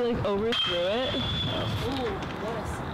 He like overthrew it. Ooh, yes.